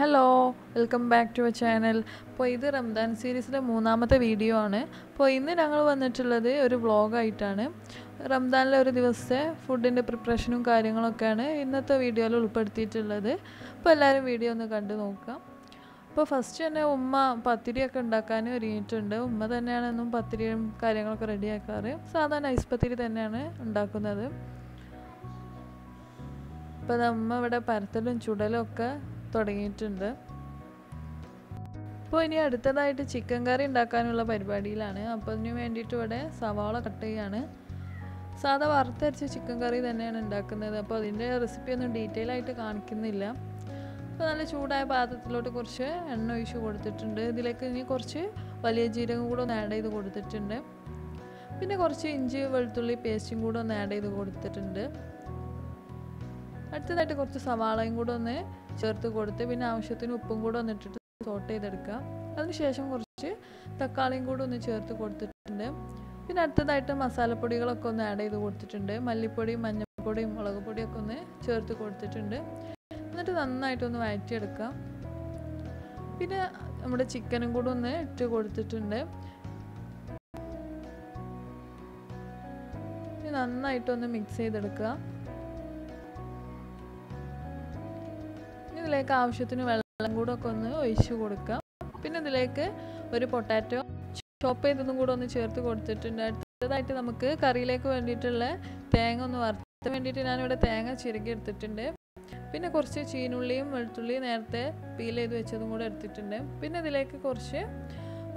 Hello welcome back to a channel അപ്പോൾ ഇത് റംദാൻ സീരീസിലെ മൂന്നാമത്തെ വീഡിയോ ആണ്. അപ്പോൾ ഇന്ന് ഞങ്ങൾ വന്നിട്ടുള്ളത് ഒരു വ്ളോഗായിട്ടാണ് റംദാനിലെ ഒരു ദിവസത്തെ ഫുഡിന്റെ പ്രിപ്പറേഷനും കാര്യങ്ങളൊക്കെയാണ് ഇന്നത്തെ വീഡിയോയിൽ ഉൾപ്പെടുത്തിയിട്ടുള്ളത്. അപ്പോൾ എല്ലാവരും വീഡിയോ ഒന്ന് കണ്ടു നോക്കാം. അപ്പോൾ ഫസ്റ്റ് തന്നെ ഉമ്മ പത്തിരിയൊക്കെ ഉണ്ടാക്കാൻ ഒരുങ്ങിയിട്ടുണ്ട്. ഉമ്മ തന്നെയാണ് എന്നും പത്തിരിയും കാര്യങ്ങളൊക്കെ റെഡിയാക്കാറ്. സാധാരണ ഐസ് പത്തിരി തന്നെയാണ് ഉണ്ടാക്കുന്നത്. അപ്പോൾ നമ്മ ഇവിടെ പരത്തലും ചുടലും ഒക്കെ തുടങ്ങിയിട്ടുണ്ട്. ഇപ്പോൾ ഇനി അടുത്തതായിട്ട് ചിക്കൻ കറി ഉണ്ടാക്കാനുള്ള പരിപാടിയിലാണ്. അപ്പോൾ അതിന് വേണ്ടിയിട്ട് ഇവിടെ സവാള കട്ട് ചെയ്യാണ്. സാധാ വറുത്തരച്ച ചിക്കൻ കറി തന്നെയാണ് ഉണ്ടാക്കുന്നത്. അപ്പോൾ അതിന്റെ റെസിപ്പി ഒന്നും ഡീറ്റെയിൽ ആയിട്ട് കാണിക്കുന്നില്ല. അപ്പോൾ നല്ല ചൂടായ പാത്രത്തിലോട്ട് കുറച്ച് എണ്ണ ഒഴിച്ച് കൊടുത്തിട്ടുണ്ട്. ഇതിലേക്ക് ഇനി കുറച്ച് വലിയ ജീരകം കൂടെ ഒന്ന് ആഡ് ചെയ്ത് കൊടുത്തിട്ടുണ്ട്. പിന്നെ കുറച്ച് ഇഞ്ചി വെളുത്തുള്ളി പേസ്റ്റും കൂടെ ഒന്ന് ആഡ് ചെയ്ത് കൊടുത്തിട്ടുണ്ട്. അടുത്തതായിട്ട് കുറച്ച് സവാളയും കൂടെ ഒന്ന് ചേർത്ത് കൊടുത്ത് പിന്നെ ആവശ്യത്തിന് ഉപ്പും കൂടെ ഒന്ന് ഇട്ടിട്ട് സോട്ട് ചെയ്തെടുക്കുക. അതിനുശേഷം കുറച്ച് തക്കാളിയും കൂടെ ഒന്ന് ചേർത്ത് കൊടുത്തിട്ടുണ്ട്. പിന്നെ അടുത്തതായിട്ട് മസാലപ്പൊടികളൊക്കെ ഒന്ന് ആഡ് ചെയ്ത് കൊടുത്തിട്ടുണ്ട്. മല്ലിപ്പൊടിയും മഞ്ഞൾപ്പൊടിയും മുളക് പൊടിയൊക്കെ ഒന്ന് ചേർത്ത് കൊടുത്തിട്ടുണ്ട്. എന്നിട്ട് നന്നായിട്ടൊന്ന് വഴറ്റിയെടുക്കാം പിന്നെ നമ്മുടെ ചിക്കനും കൂടെ ഒന്ന് ഇട്ട് കൊടുത്തിട്ടുണ്ട്. നന്നായിട്ടൊന്ന് മിക്സ് ചെയ്തെടുക്കുക. ഇതിലേക്ക് ആവശ്യത്തിന് വെള്ളം കൂടെ ഒക്കെ ഒന്ന് ഒഴിച്ച് കൊടുക്കാം. പിന്നെ ഇതിലേക്ക് ഒരു പൊട്ടാറ്റോ ചോപ്പ് ചെയ്തതും കൂടെ ഒന്ന് ചേർത്ത് കൊടുത്തിട്ടുണ്ട്. അടുത്തതായിട്ട് നമുക്ക് കറിയിലേക്ക് വേണ്ടിയിട്ടുള്ള തേങ്ങ ഒന്ന് വറുത്താൻ വേണ്ടിയിട്ട് ഞാനിവിടെ തേങ്ങ ചിരകി എടുത്തിട്ടുണ്ട്. പിന്നെ കുറച്ച് ചീനുള്ളിയും വെളുത്തുള്ളിയും നേരത്തെ പീൽ ചെയ്ത് വെച്ചതും കൂടെ എടുത്തിട്ടുണ്ട്. പിന്നെ ഇതിലേക്ക് കുറച്ച്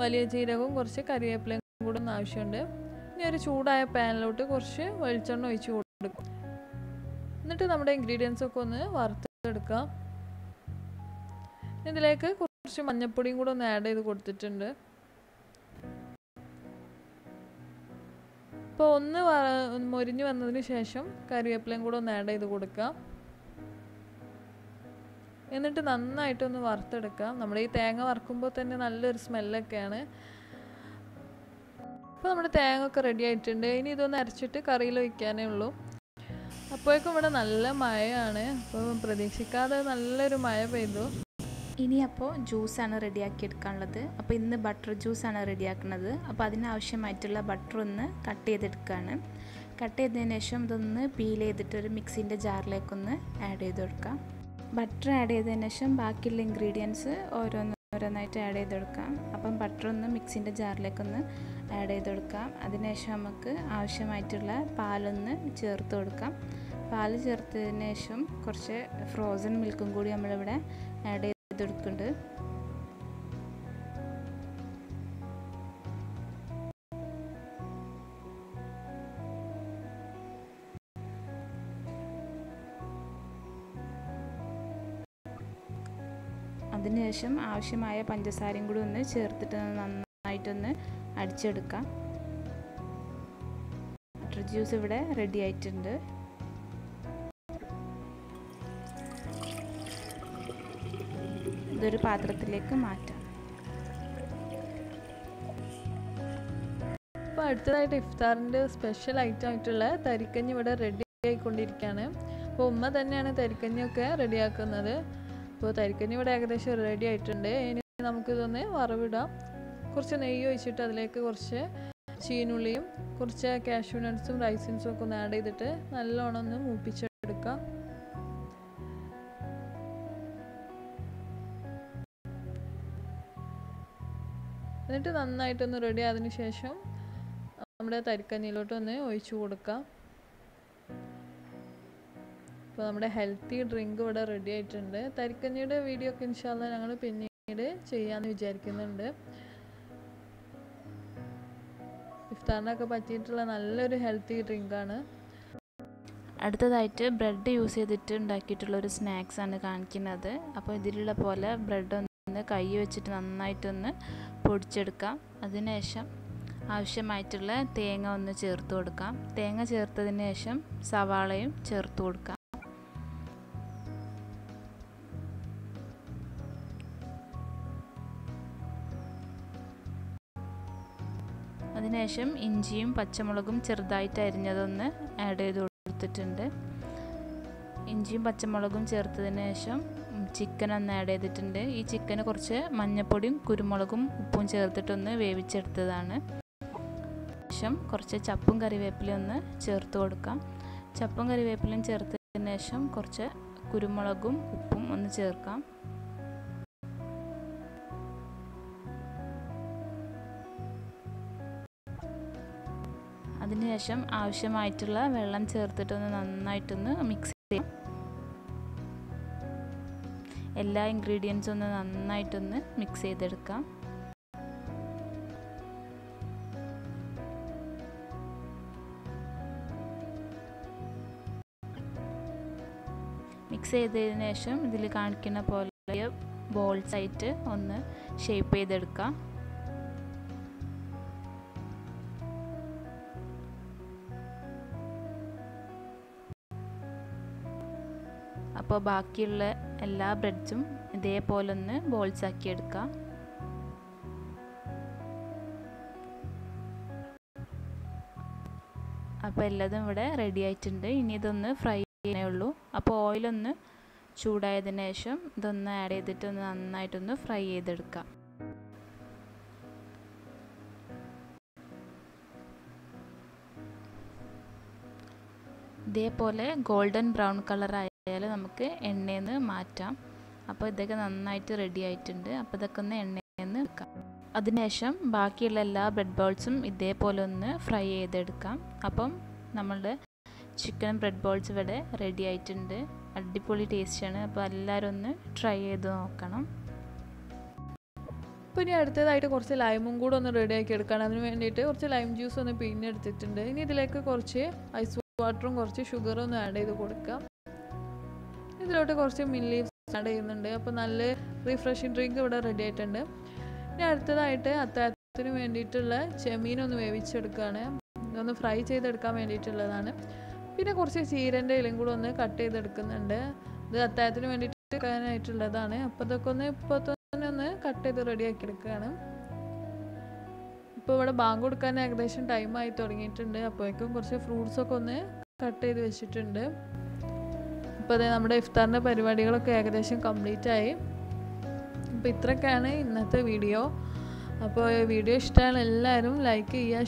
വലിയ ജീരകവും കുറച്ച് കറിവേപ്പിലയും കൂടെ ഒന്ന് ആവശ്യമുണ്ട്. ഇനി ഒരു ചൂടായ പാനിലോട്ട് കുറച്ച് വെളിച്ചെണ്ണ ഒഴിച്ച് കൊടുക്കും. എന്നിട്ട് നമ്മുടെ ഇൻഗ്രീഡിയൻസ് ഒക്കെ ഒന്ന് വറുത്തെടുക്കാം. ഇതിലേക്ക് കുറച്ച് മഞ്ഞപ്പൊടിയും കൂടെ ഒന്ന് ആഡ് ചെയ്ത് കൊടുത്തിട്ടുണ്ട്. ഇപ്പോൾ ഒന്ന് മൊരിഞ്ഞ് വന്നതിന് ശേഷം കറിവേപ്പിലയും കൂടെ ഒന്ന് ആഡ് ചെയ്ത് കൊടുക്കാം. എന്നിട്ട് നന്നായിട്ടൊന്ന് വറുത്തെടുക്കാം. നമ്മുടെ ഈ തേങ്ങ വറുക്കുമ്പോൾ തന്നെ നല്ലൊരു സ്മെല്ലൊക്കെയാണ്. അപ്പോൾ നമ്മുടെ തേങ്ങ ഒക്കെ റെഡി ആയിട്ടുണ്ട്. ഇനി ഇതൊന്ന് അരച്ചിട്ട് കറിയിൽ വയ്ക്കാനേ ഉള്ളൂ. അപ്പോഴേക്കും ഇവിടെ നല്ല മഴയാണ്. അപ്പോൾ പ്രതീക്ഷിക്കാതെ നല്ലൊരു മഴ പെയ്തു. ഇനി അപ്പോൾ ജ്യൂസാണ് റെഡിയാക്കി എടുക്കാനുള്ളത് അപ്പോൾ ഇന്ന് ബട്ടർ ജ്യൂസാണ് റെഡിയാക്കുന്നത്. അപ്പോൾ അതിനാവശ്യമായിട്ടുള്ള ബട്ടർ ഒന്ന് കട്ട് ചെയ്തെടുക്കുകയാണ് കട്ട് ചെയ്തതിന് ശേഷം ഇതൊന്ന് പീൽ ചെയ്തിട്ട് ഒരു മിക്സിന്റെ ജാറിലേക്കൊന്ന് ആഡ് ചെയ്ത് കൊടുക്കാം. ബട്ടർ ആഡ് ചെയ്തതിന് ശേഷം ബാക്കിയുള്ള ഇൻഗ്രീഡിയൻസ് ഓരോന്ന് ഓരോന്നായിട്ട് ആഡ് ചെയ്ത് കൊടുക്കാം. അപ്പം ബട്ടർ ഒന്ന് മിക്സിന്റെ ജാറിലേക്കൊന്ന് ആഡ് ചെയ്ത് കൊടുക്കാം. അതിനുശേഷം നമുക്ക് ആവശ്യമായിട്ടുള്ള പാലൊന്ന് ചേർത്ത് കൊടുക്കാം. പാൽ ചേർത്തതിന് ശേഷം കുറച്ച് ഫ്രോസൺ മിൽക്കും കൂടി നമ്മളിവിടെ ആഡ് ചെയ്തെടുക്കുന്നുണ്ട് അതിനുശേഷം ആവശ്യമായ പഞ്ചസാരയും കൂടി ഒന്ന് ചേർത്തിട്ട് നന്നായിട്ടൊന്ന് അടിച്ചെടുക്കാം. ബട്ടർ ജ്യൂസ് ഇവിടെ റെഡി ആയിട്ടുണ്ട്. ഇതൊരു പാത്രത്തിലേക്ക് മാറ്റാം. അപ്പോൾ അടുത്തതായിട്ട് ഇഫ്താറിന്റെ സ്പെഷ്യൽ ഐറ്റം ആയിട്ടുള്ള തരിക്കഞ്ഞ് ഇവിടെ റെഡി ആയിക്കൊണ്ടിരിക്കുകയാണ്. അപ്പോൾ ഉമ്മ തന്നെയാണ് തരിക്കഞ്ഞൊക്കെ റെഡിയാക്കുന്നത് അപ്പോൾ തരിക്കഞ്ഞ് ഇവിടെ ഏകദേശം റെഡി ആയിട്ടുണ്ട്. ഇനി നമുക്കിതൊന്ന് വറവിടാം. കുറച്ച് നെയ്യ് ഒഴിച്ചിട്ട് അതിലേക്ക് കുറച്ച് ചീനുള്ളിയും കുറച്ച് കാഷ്യൂ നട്ട്സും റൈസിൻസും ഒക്കെ ഒന്ന് ആഡ് ചെയ്തിട്ട് നല്ലോണം ഒന്ന് മൂപ്പിച്ചെടുക്കാം. എന്നിട്ട് നന്നായിട്ടൊന്ന് റെഡി ആയതിനു ശേഷം നമ്മുടെ തരിക്കഞ്ഞിലോട്ട് ഒന്ന് ഒഴിച്ചു കൊടുക്കാം. അപ്പോൾ നമ്മുടെ ഹെൽത്തി ഡ്രിങ്ക് ഇവിടെ റെഡി ആയിട്ടുണ്ട്. തരിക്കഞ്ഞിയുടെ വീഡിയോ ഒക്കെ ഇൻഷാല്ല ഞങ്ങൾ പിന്നീട് ചെയ്യാമെന്ന് വിചാരിക്കുന്നുണ്ട്. ഇഫ്താറിനൊക്കെ പറ്റിയിട്ടുള്ള നല്ലൊരു ഹെൽത്തി ഡ്രിങ്കാണ് അടുത്തതായിട്ട് ബ്രെഡ് യൂസ് ചെയ്തിട്ട് ഉണ്ടാക്കിയിട്ടുള്ള ഒരു സ്നാക്സ് ആണ് കാണിക്കുന്നത്. അപ്പോൾ ഇതിലുള്ള പോലെ ബ്രെഡ് ഒന്ന് കൈ വെച്ചിട്ട് നന്നായിട്ടൊന്ന് പൊടിച്ചെടുക്കാം. അതിനുശേഷം ആവശ്യമായിട്ടുള്ള തേങ്ങ ഒന്ന് ചേർത്ത് കൊടുക്കാം. തേങ്ങ ചേർത്തതിന് ശേഷം സവാളയും ചേർത്ത് കൊടുക്കാം. അതിനുശേഷം ഇഞ്ചിയും പച്ചമുളകും ചെറുതായിട്ട് അരിഞ്ഞതൊന്ന് ആഡ് ചെയ്ത് കൊടുത്തിട്ടുണ്ട്. ഇഞ്ചിയും പച്ചമുളകും ചേർത്തതിന് ശേഷം ചിക്കൻ ഒന്ന് ആഡ് ചെയ്തിട്ടുണ്ട്. ഈ ചിക്കന് കുറച്ച് മഞ്ഞപ്പൊടിയും കുരുമുളകും ഉപ്പും ചേർത്തിട്ടൊന്ന് വേവിച്ചെടുത്തതാണ്. ശേഷം കുറച്ച് ചപ്പും കറിവേപ്പിലയും ഒന്ന് ചേർത്ത് കൊടുക്കാം. ചപ്പും കറിവേപ്പിലയും ചേർത്തതിന് ശേഷം കുറച്ച് കുരുമുളകും ഉപ്പും ഒന്ന് ചേർക്കാം. അതിനുശേഷം ആവശ്യമായിട്ടുള്ള വെള്ളം ചേർത്തിട്ടൊന്ന് നന്നായിട്ടൊന്ന് മിക്സ് എല്ലാ ഇൻഗ്രീഡിയൻസും ഒന്ന് നന്നായിട്ടൊന്ന് മിക്സ് ചെയ്തെടുക്കാം. മിക്സ് ചെയ്തതിന് ശേഷം ഇതിൽ കാണിക്കുന്ന പോലെ ബോൾസ് ആയിട്ട് ഒന്ന് ഷേപ്പ് ചെയ്തെടുക്കാം. അപ്പോൾ ബാക്കിയുള്ള എല്ലാ ബ്രെഡ്സും ഇതേപോലെ ഒന്ന് ബോൾസ് ആക്കി എടുക്കാം. അപ്പോൾ എല്ലാതും ഇവിടെ റെഡി ആയിട്ടുണ്ട്. ഇനി ഇതൊന്ന് ഫ്രൈ ചെയ്യാനേ ഉള്ളൂ. അപ്പോൾ ഓയിലൊന്ന് ചൂടായതിന് ശേഷം ഇതൊന്ന് ആഡ് ചെയ്തിട്ട് ഒന്ന് നന്നായിട്ടൊന്ന് ഫ്രൈ ചെയ്തെടുക്കാം. ഇതേപോലെ ഗോൾഡൻ ബ്രൗൺ കളർ ആയാൽ നമുക്ക് എണ്ണയിൽ നിന്ന് മാറ്റാം. അപ്പോൾ ഇതൊക്കെ നന്നായിട്ട് റെഡി ആയിട്ടുണ്ട്. അപ്പോൾ ഇതൊക്കെ ഒന്ന് എണ്ണയിൽ നിന്ന് വെക്കാം. അതിനുശേഷം ബാക്കിയുള്ള എല്ലാ ബ്രെഡ് ബോൾസും ഇതേപോലെ ഒന്ന് ഫ്രൈ ചെയ്തെടുക്കാം. അപ്പം നമ്മളുടെ ചിക്കൻ ബ്രെഡ് ബോൾസ് ഇവിടെ റെഡി ആയിട്ടുണ്ട്. അടിപൊളി ടേസ്റ്റാണ് അപ്പോൾ എല്ലാവരും ഒന്ന് ട്രൈ ചെയ്ത് നോക്കണം. അപ്പോൾ ഇനി അടുത്തതായിട്ട് കുറച്ച് ലൈമും കൂടെ ഒന്ന് റെഡിയാക്കി എടുക്കണം. അതിന് വേണ്ടിയിട്ട് കുറച്ച് ലൈം ജ്യൂസ് ഒന്ന് പിഴിഞ്ഞെടുത്തിട്ടുണ്ട്. ഇനി ഇതിലേക്ക് കുറച്ച് ഐസ് വാട്ടറും കുറച്ച് ഷുഗറും ഒന്ന് ആഡ് ചെയ്ത് കൊടുക്കാം. ഇതിലോട്ട് കുറച്ച് മില്ലീവ്സ് ആഡ് ചെയ്യുന്നുണ്ട്. അപ്പോൾ നല്ല റിഫ്രഷിങ് ഡ്രിങ്ക് ഇവിടെ റെഡി ആയിട്ടുണ്ട്. ഇനി അടുത്തതായിട്ട് അത്താഴത്തിന് വേണ്ടിയിട്ടുള്ള ചെമീൻ ഒന്ന് വേവിച്ചെടുക്കുകയാണ് ഇതൊന്ന് ഫ്രൈ ചെയ്തെടുക്കാൻ വേണ്ടിയിട്ടുള്ളതാണ്. പിന്നെ കുറച്ച് ചീരന്റെ ഇലയും കൂടെ ഒന്ന് കട്ട് ചെയ്തെടുക്കുന്നുണ്ട്. ഇത് അത്താഴത്തിന് വേണ്ടിയിട്ട് എടുക്കാനായിട്ടുള്ളതാണ് അപ്പോൾ ഇതൊക്കെ ഒന്ന് ഇപ്പോൾ തന്നെ ഒന്ന് കട്ട് ചെയ്ത് റെഡിയാക്കി എടുക്കുകയാണ്. ഇപ്പോൾ ഇവിടെ ബാങ്ക് കൊടുക്കാൻ ഏകദേശം ടൈമായി തുടങ്ങിയിട്ടുണ്ട്. അപ്പോഴേക്കും കുറച്ച് ഫ്രൂട്ട്സൊക്കെ ഒന്ന് കട്ട് ചെയ്ത് വെച്ചിട്ടുണ്ട്. അപ്പോൾ അതെ നമ്മുടെ ഇഫ്താറിന്റെ പരിപാടികളൊക്കെ ഏകദേശം കംപ്ലീറ്റ് ആയി. അപ്പോൾ ഇത്രയൊക്കെയാണ് ഇന്നത്തെ വീഡിയോ. അപ്പോൾ വീഡിയോ ഇഷ്ടമാണ് എല്ലാവരും ലൈക്ക് ചെയ്യുക